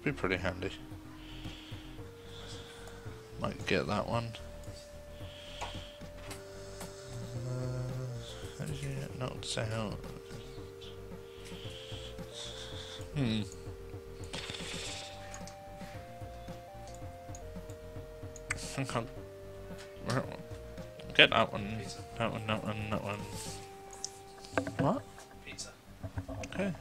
It'd be pretty handy. Might get that one. Uh, how did you get knocked? Hmm. I think I'll get that one, that one, that one, that one. What? Pizza. Okay.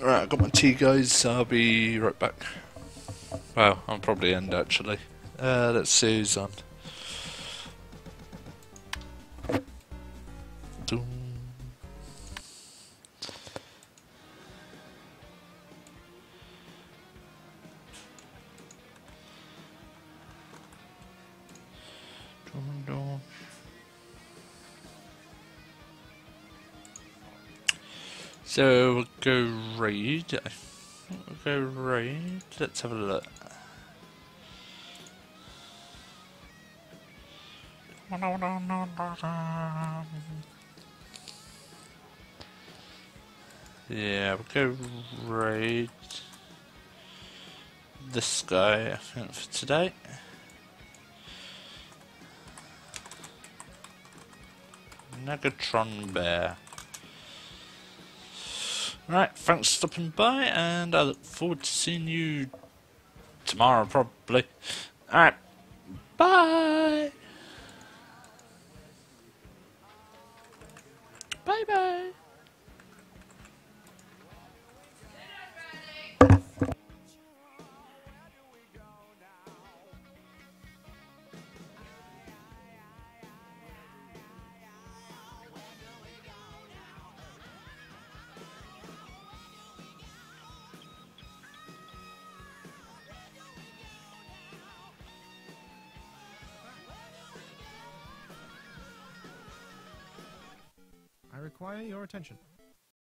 Right, I've got my tea, guys. I'll be right back. Well, I'll probably end actually. Uh, let's see who's on. Doom. Doom, So we'll go raid. We'll go raid. Let's have a look. Yeah, we'll go raid this guy, I think, for today. Negatron Bear. Right, thanks for stopping by, and I look forward to seeing you tomorrow, probably. Alright, bye! bye! Bye I require your attention.